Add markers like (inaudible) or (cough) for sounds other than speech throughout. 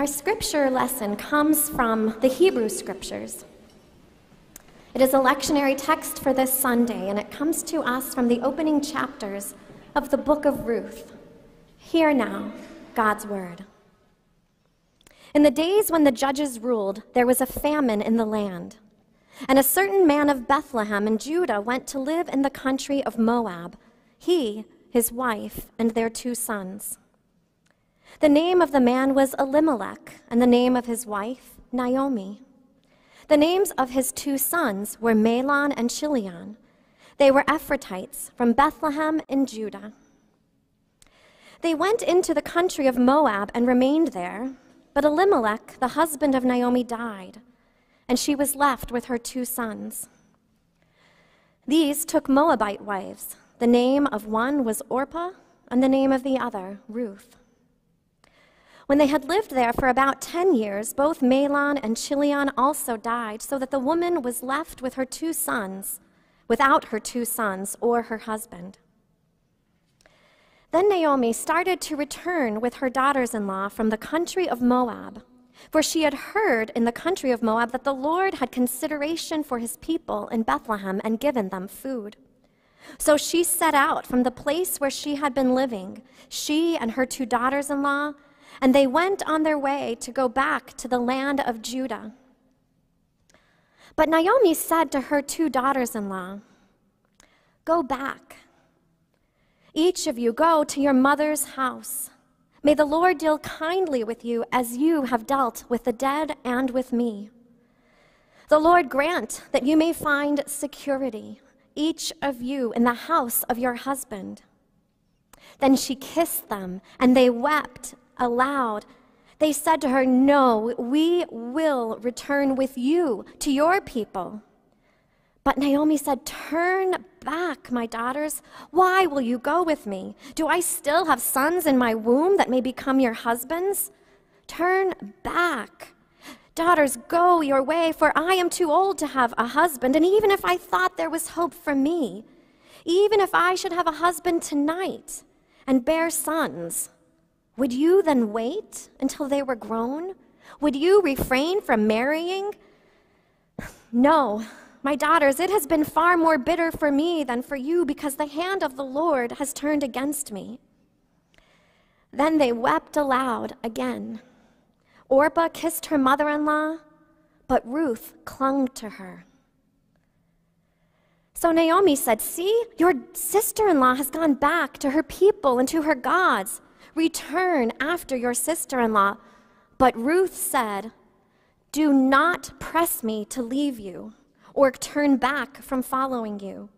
Our scripture lesson comes from the Hebrew scriptures. It is a lectionary text for this Sunday, and it comes to us from the opening chapters of the book of Ruth. Hear now God's word. In the days when the judges ruled, there was a famine in the land. And a certain man of Bethlehem in Judah went to live in the country of Moab, he, his wife, and their two sons. The name of the man was Elimelech, and the name of his wife, Naomi. The names of his two sons were Mahlon and Chilion. They were Ephrathites from Bethlehem in Judah. They went into the country of Moab and remained there, but Elimelech, the husband of Naomi, died, and she was left with her two sons. These took Moabite wives. The name of one was Orpah, and the name of the other, Ruth. When they had lived there for about 10 years, both Mahlon and Chilion also died, so that the woman was left with her two sons, without her two sons or her husband. Then Naomi started to return with her daughters in law from the country of Moab, for she had heard in the country of Moab that the Lord had consideration for his people in Bethlehem and given them food. So she set out from the place where she had been living, she and her two daughters in law and they went on their way to go back to the land of Judah. But Naomi said to her two daughters in law, Go back. Each of you go to your mother's house. May the Lord deal kindly with you as you have dealt with the dead and with me. The Lord grant that you may find security, each of you in the house of your husband. Then she kissed them, and they wept aloud. They said to her, No, we will return with you to your people. But Naomi said, Turn back, my daughters. Why will you go with me? Do I still have sons in my womb that may become your husbands? Turn back. Daughters, go your way, for I am too old to have a husband. And even if I thought there was hope for me, even if I should have a husband tonight and bear sons, would you then wait until they were grown? Would you refrain from marrying? No, my daughters, it has been far more bitter for me than for you because the hand of the Lord has turned against me. Then they wept aloud again. Orpah kissed her mother in law, but Ruth clung to her. So Naomi said, See, your sister in law has gone back to her people and to her gods. Return after your sister in law. But Ruth said, Do not press me to leave you or turn back from following you.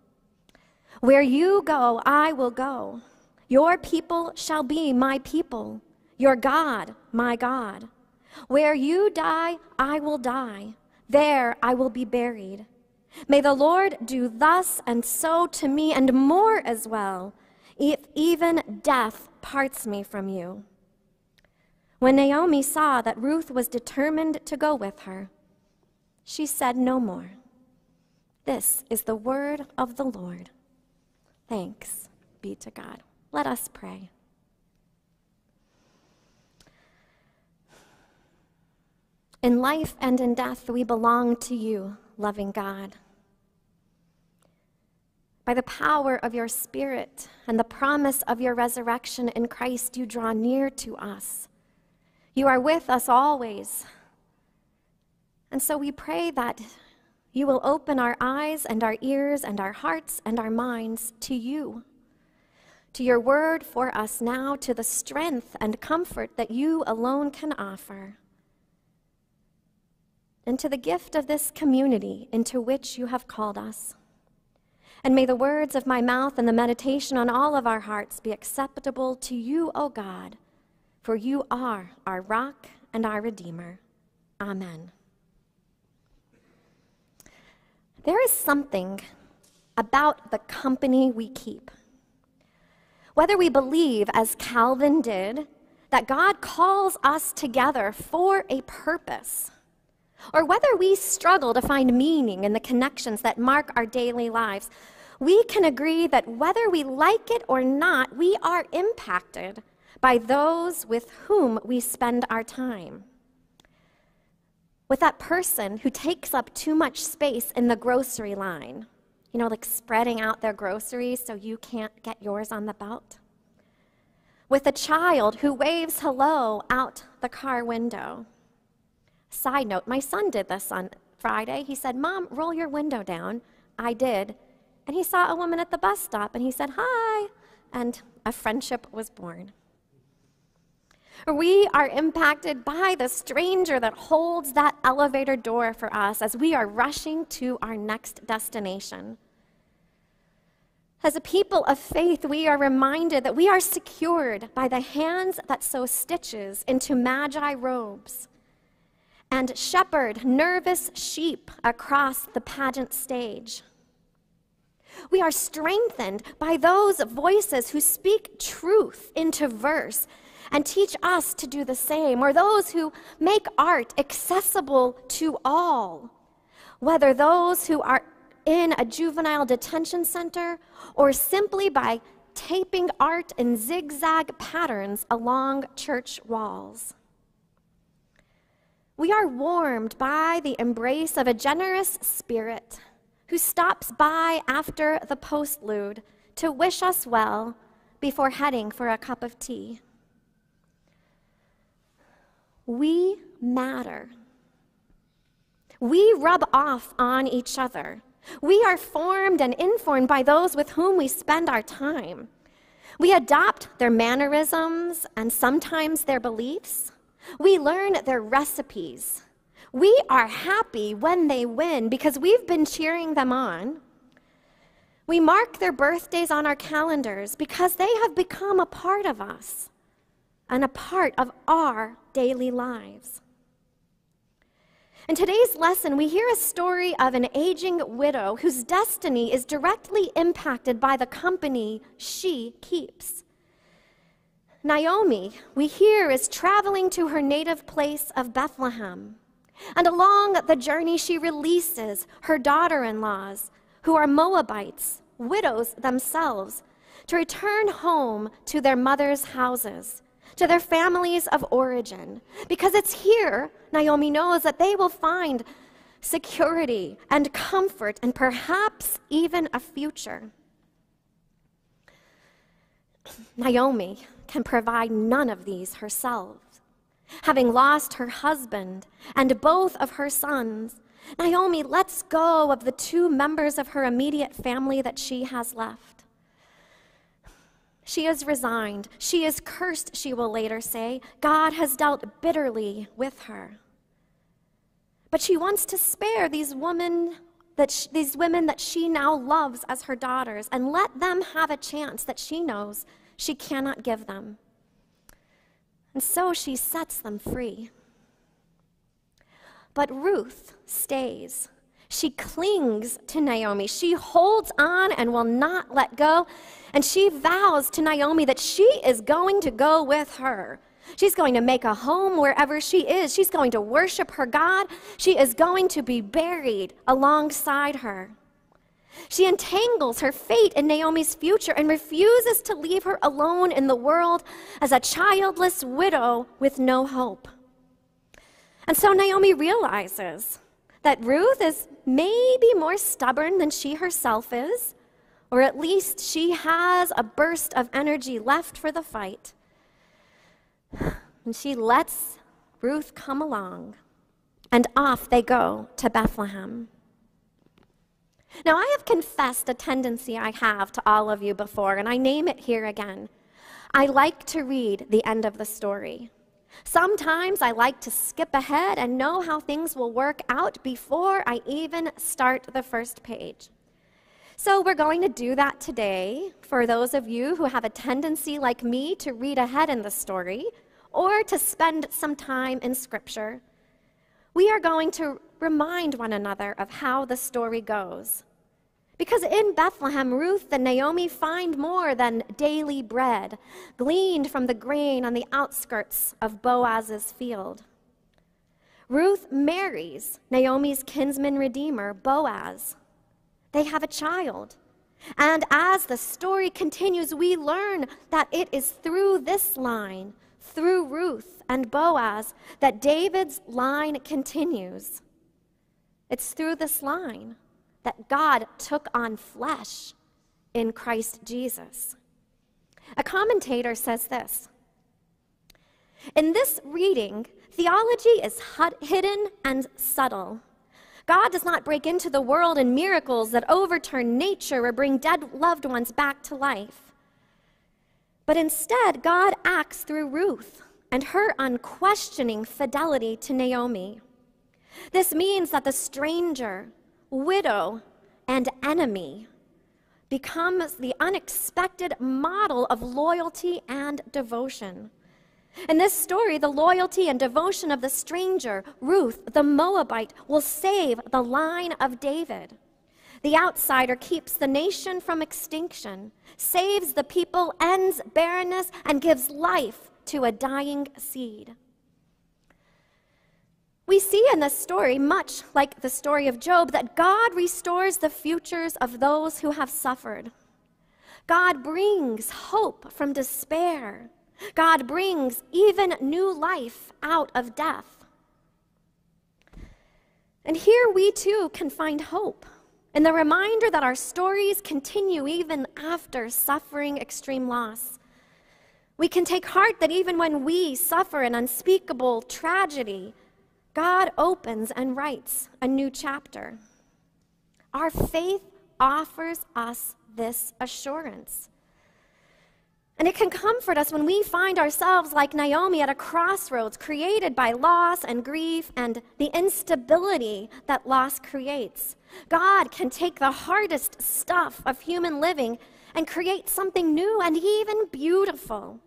Where you go, I will go. Your people shall be my people, your God, my God. Where you die, I will die. There I will be buried. May the Lord do thus and so to me, and more as well, if even death parts me from you. When Naomi saw that Ruth was determined to go with her, she said no more. This is the word of the Lord. Thanks be to God. Let us pray. In life and in death, we belong to you, loving God. By the power of your Spirit and the promise of your resurrection in Christ, you draw near to us. You are with us always. And so we pray that you will open our eyes and our ears and our hearts and our minds to you, to your word for us now, to the strength and comfort that you alone can offer, and to the gift of this community into which you have called us. And may the words of my mouth and the meditation on all of our hearts be acceptable to you, O God, for you are our rock and our Redeemer. Amen. There is something about the company we keep. Whether we believe, as Calvin did, that God calls us together for a purpose, or whether we struggle to find meaning in the connections that mark our daily lives, we can agree that whether we like it or not, we are impacted by those with whom we spend our time. with that person who takes up too much space in the grocery line, you know, like spreading out their groceries so you can't get yours on the belt. With a child who waves hello out the car window. Side note, my son did this on Friday. He said, Mom, roll your window down. I did. And he saw a woman at the bus stop and he said, Hi. And a friendship was born. We are impacted by the stranger that holds that elevator door for us as we are rushing to our next destination. As a people of faith, we are reminded that we are secured by the hands that sew stitches into magi robes and shepherd nervous sheep across the pageant stage. We are strengthened by those voices who speak truth into verse and teach us to do the same, or those who make art accessible to all, whether those who are in a juvenile detention center or simply by taping art in zigzag patterns along church walls. We are warmed by the embrace of a generous spirit who stops by after the postlude to wish us well before heading for a cup of tea. We matter. We rub off on each other. We are formed and informed by those with whom we spend our time. We adopt their mannerisms and sometimes their beliefs. We learn their recipes. We are happy when they win because we've been cheering them on. We mark their birthdays on our calendars because they have become a part of us and a part of our daily lives. In today's lesson, we hear a story of an aging widow whose destiny is directly impacted by the company she keeps. Naomi, we hear, is traveling to her native place of Bethlehem. And along the journey, she releases her daughter in laws, who are Moabites, widows themselves, to return home to their mother's houses to their families of origin. Because it's here, Naomi knows, that they will find security and comfort and perhaps even a future. (clears throat) Naomi can provide none of these herself. Having lost her husband and both of her sons, Naomi lets go of the two members of her immediate family that she has left. She is resigned. She is cursed, she will later say. God has dealt bitterly with her. But she wants to spare these women that she, these women that she now loves as her daughters and let them have a chance that she knows she cannot give them. And so she sets them free. But Ruth stays. She clings to Naomi. She holds on and will not let go. And she vows to Naomi that she is going to go with her. She's going to make a home wherever she is. She's going to worship her God. She is going to be buried alongside her. She entangles her fate in Naomi's future and refuses to leave her alone in the world as a childless widow with no hope. And so Naomi realizes that Ruth is maybe more stubborn than she herself is, or at least she has a burst of energy left for the fight. And she lets Ruth come along, and off they go to Bethlehem. Now, I have confessed a tendency I have to all of you before, and I name it here again. I like to read the end of the story. Sometimes I like to skip ahead and know how things will work out before I even start the first page. So we're going to do that today for those of you who have a tendency like me to read ahead in the story or to spend some time in Scripture. We are going to remind one another of how the story goes. Because in Bethlehem, Ruth and Naomi find more than daily bread gleaned from the grain on the outskirts of Boaz's field. Ruth marries Naomi's kinsman redeemer, Boaz. They have a child. And as the story continues, we learn that it is through this line, through Ruth and Boaz that David's line continues. It's through this line that God took on flesh in Christ Jesus. A commentator says this In this reading, theology is hidden and subtle. God does not break into the world in miracles that overturn nature or bring dead loved ones back to life. But instead, God acts through Ruth and her unquestioning fidelity to Naomi. This means that the stranger, widow, and enemy becomes the unexpected model of loyalty and devotion. In this story, the loyalty and devotion of the stranger, Ruth, the Moabite, will save the line of David. The outsider keeps the nation from extinction, saves the people, ends barrenness, and gives life to a dying seed. We see in this story, much like the story of Job, that God restores the futures of those who have suffered. God brings hope from despair. God brings even new life out of death. And here we too can find hope in the reminder that our stories continue even after suffering extreme loss. We can take heart that even when we suffer an unspeakable tragedy, God opens and writes a new chapter. Our faith offers us this assurance. And it can comfort us when we find ourselves like Naomi at a crossroads created by loss and grief and the instability that loss creates. God can take the hardest stuff of human living and create something new and even beautiful.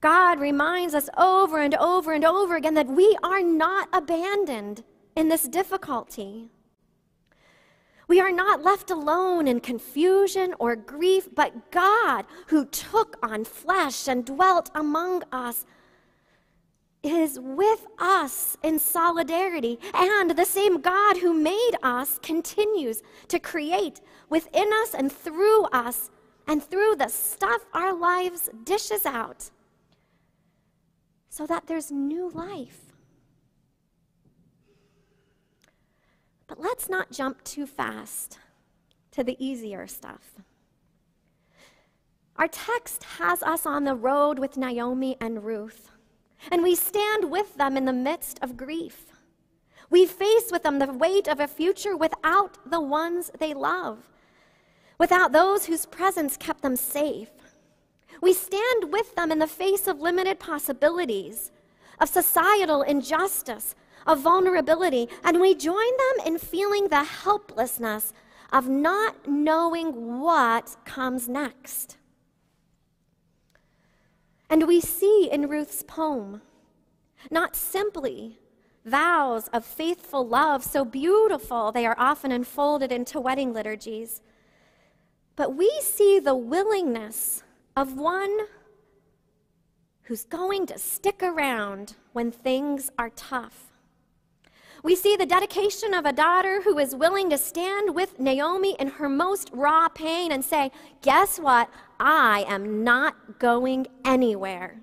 God reminds us over and over and over again that we are not abandoned in this difficulty. We are not left alone in confusion or grief, but God, who took on flesh and dwelt among us, is with us in solidarity. And the same God who made us continues to create within us and through us and through the stuff our lives dishes out so that there's new life. But let's not jump too fast to the easier stuff. Our text has us on the road with Naomi and Ruth, and we stand with them in the midst of grief. We face with them the weight of a future without the ones they love, without those whose presence kept them safe. We stand with them in the face of limited possibilities, of societal injustice, of vulnerability, and we join them in feeling the helplessness of not knowing what comes next. And we see in Ruth's poem not simply vows of faithful love, so beautiful they are often unfolded into wedding liturgies, but we see the willingness of one who's going to stick around when things are tough. We see the dedication of a daughter who is willing to stand with Naomi in her most raw pain and say, Guess what? I am not going anywhere.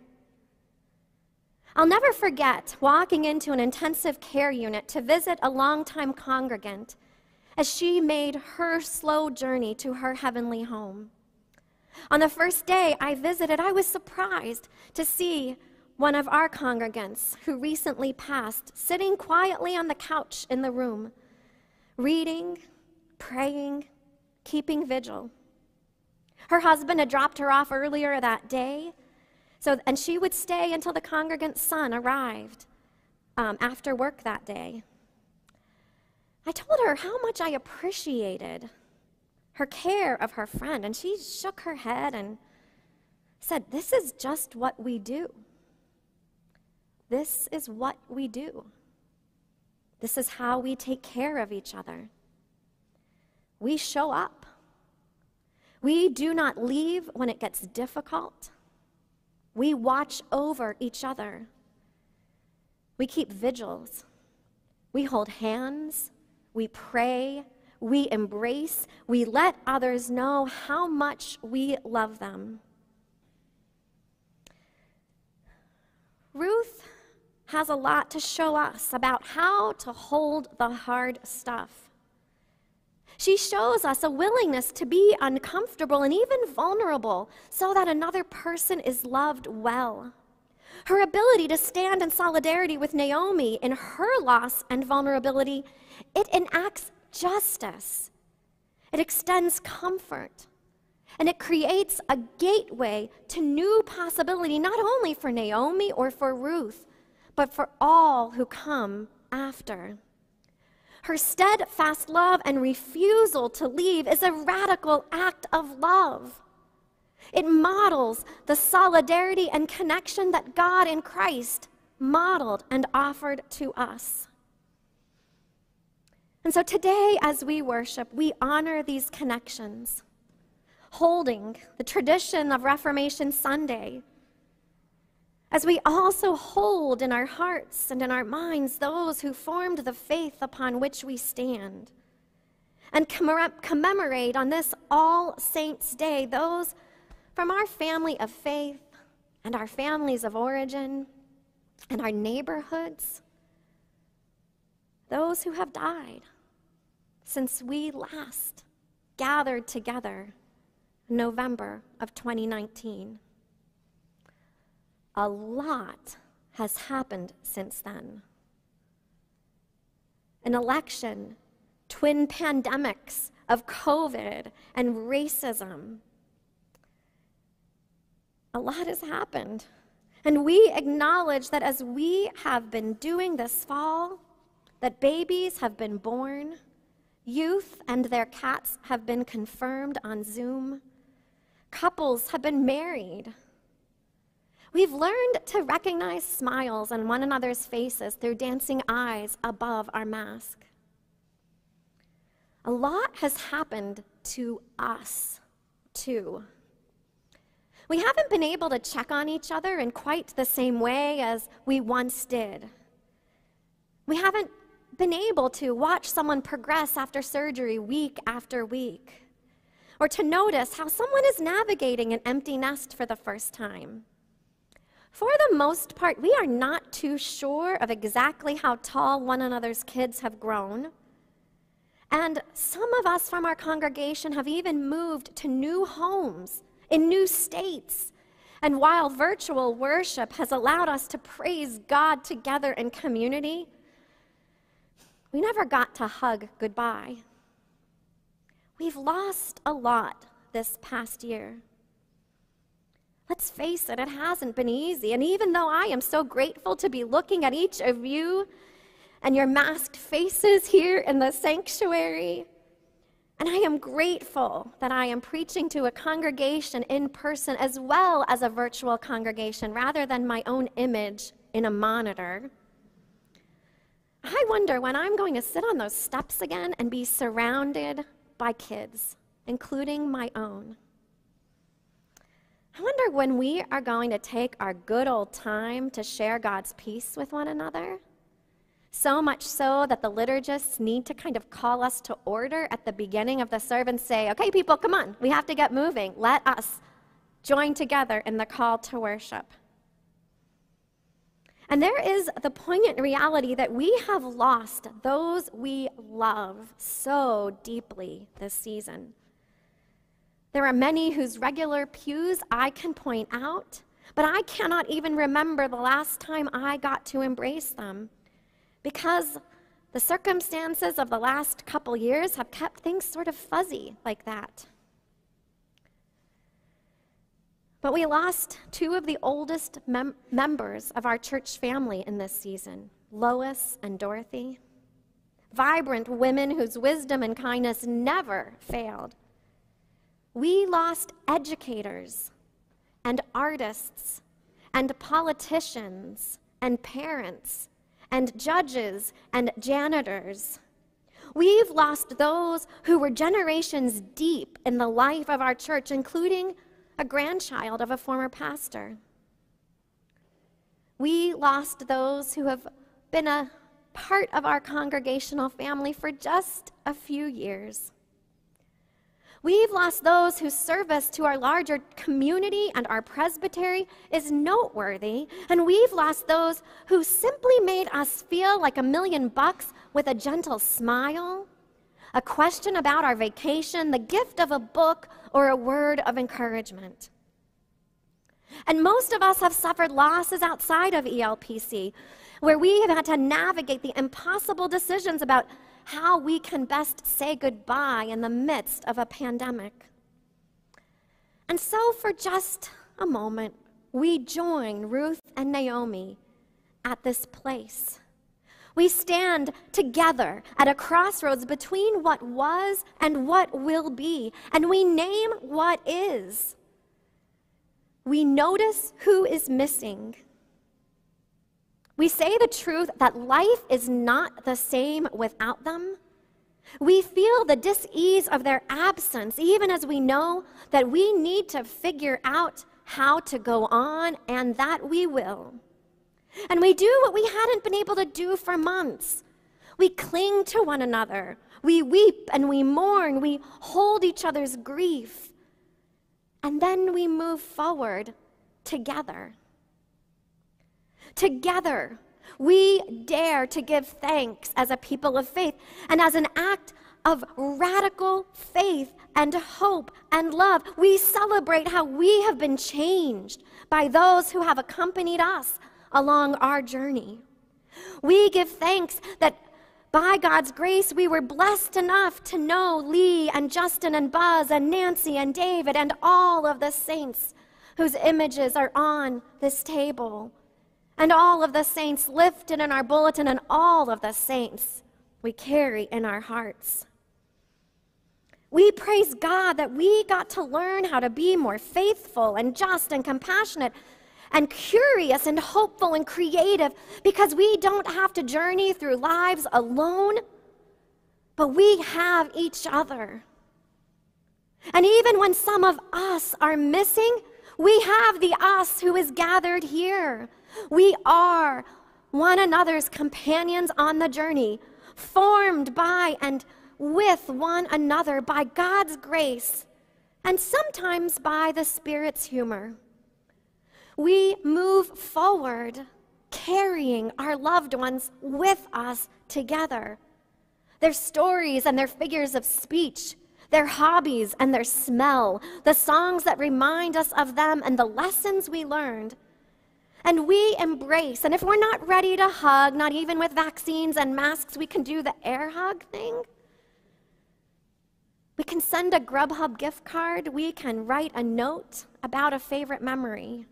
I'll never forget walking into an intensive care unit to visit a longtime congregant as she made her slow journey to her heavenly home. On the first day I visited, I was surprised to see one of our congregants who recently passed sitting quietly on the couch in the room, reading, praying, keeping vigil. Her husband had dropped her off earlier that day, so, and she would stay until the congregant's son arrived um, after work that day. I told her how much I appreciated her care of her friend, and she shook her head and said, This is just what we do. This is what we do. This is how we take care of each other. We show up. We do not leave when it gets difficult. We watch over each other. We keep vigils. We hold hands. We pray we embrace, we let others know how much we love them. Ruth has a lot to show us about how to hold the hard stuff. She shows us a willingness to be uncomfortable and even vulnerable so that another person is loved well. Her ability to stand in solidarity with Naomi in her loss and vulnerability, it enacts justice. It extends comfort. And it creates a gateway to new possibility, not only for Naomi or for Ruth, but for all who come after. Her steadfast love and refusal to leave is a radical act of love. It models the solidarity and connection that God in Christ modeled and offered to us. And so today, as we worship, we honor these connections, holding the tradition of Reformation Sunday, as we also hold in our hearts and in our minds those who formed the faith upon which we stand, and commemorate on this All Saints' Day those from our family of faith and our families of origin and our neighborhoods, those who have died since we last gathered together in November of 2019. A lot has happened since then. An election, twin pandemics of COVID and racism, a lot has happened. And we acknowledge that as we have been doing this fall, that babies have been born, youth and their cats have been confirmed on Zoom, couples have been married. We've learned to recognize smiles on one another's faces through dancing eyes above our mask. A lot has happened to us, too. We haven't been able to check on each other in quite the same way as we once did. We haven't been able to watch someone progress after surgery week after week, or to notice how someone is navigating an empty nest for the first time. For the most part, we are not too sure of exactly how tall one another's kids have grown. And some of us from our congregation have even moved to new homes in new states. And while virtual worship has allowed us to praise God together in community, we never got to hug goodbye. We've lost a lot this past year. Let's face it, it hasn't been easy. And even though I am so grateful to be looking at each of you and your masked faces here in the sanctuary, and I am grateful that I am preaching to a congregation in person as well as a virtual congregation rather than my own image in a monitor. I wonder when I'm going to sit on those steps again and be surrounded by kids, including my own. I wonder when we are going to take our good old time to share God's peace with one another. So much so that the liturgists need to kind of call us to order at the beginning of the service and say, okay, people, come on, we have to get moving. Let us join together in the call to worship. And there is the poignant reality that we have lost those we love so deeply this season. There are many whose regular pews I can point out, but I cannot even remember the last time I got to embrace them because the circumstances of the last couple years have kept things sort of fuzzy like that. But we lost two of the oldest mem- members of our church family in this season Lois and Dorothy. Vibrant women whose wisdom and kindness never failed. We lost educators and artists and politicians and parents and judges and janitors. We've lost those who were generations deep in the life of our church, including a grandchild of a former pastor. We lost those who have been a part of our congregational family for just a few years. We've lost those whose service to our larger community and our presbytery is noteworthy, and we've lost those who simply made us feel like a million bucks with a gentle smile, a question about our vacation, the gift of a book, or a word of encouragement. And most of us have suffered losses outside of ELPC, where we have had to navigate the impossible decisions about how we can best say goodbye in the midst of a pandemic. And so, for just a moment, we join Ruth and Naomi at this place. We stand together at a crossroads between what was and what will be, and we name what is. We notice who is missing we say the truth that life is not the same without them. We feel the dis-ease of their absence, even as we know that we need to figure out how to go on, and that we will. And we do what we hadn't been able to do for months. We cling to one another. We weep and we mourn. We hold each other's grief. And then we move forward together. Together, we dare to give thanks as a people of faith and as an act of radical faith and hope and love. We celebrate how we have been changed by those who have accompanied us along our journey. We give thanks that by God's grace, we were blessed enough to know Lee and Justin and Buzz and Nancy and David and all of the saints whose images are on this table and all of the saints lifted in our bulletin, and all of the saints we carry in our hearts. We praise God that we got to learn how to be more faithful and just and compassionate and curious and hopeful and creative because we don't have to journey through lives alone, but we have each other. And even when some of us are missing, we have the us who is gathered here we are one another's companions on the journey, formed by and with one another by God's grace and sometimes by the Spirit's humor. We move forward carrying our loved ones with us together. Their stories and their figures of speech, their hobbies and their smell, the songs that remind us of them, and the lessons we learned and we embrace. And if we're not ready to hug, not even with vaccines and masks, we can do the air hug thing. We can send a Grubhub gift card. We can write a note about a favorite memory.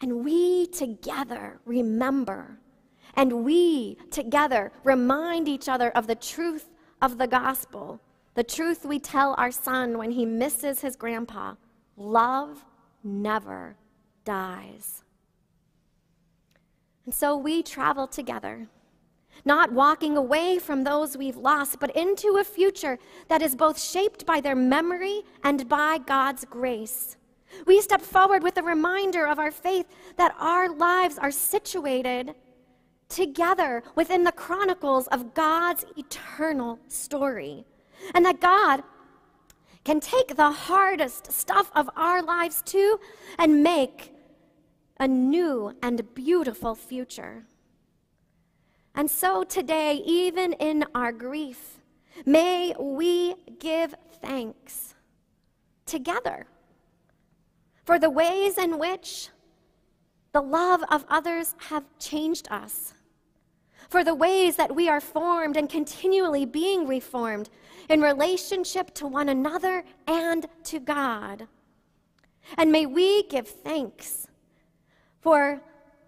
And we together remember. And we together remind each other of the truth of the gospel, the truth we tell our son when he misses his grandpa love never dies. And so we travel together, not walking away from those we've lost, but into a future that is both shaped by their memory and by God's grace. We step forward with a reminder of our faith that our lives are situated together within the chronicles of God's eternal story. And that God can take the hardest stuff of our lives too and make a new and beautiful future. And so today, even in our grief, may we give thanks together for the ways in which the love of others have changed us, for the ways that we are formed and continually being reformed in relationship to one another and to God. And may we give thanks for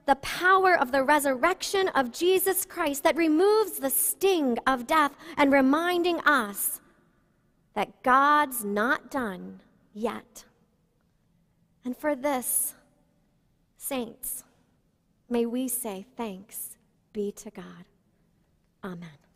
the power of the resurrection of Jesus Christ that removes the sting of death and reminding us that God's not done yet. And for this, saints, may we say thanks be to God. Amen.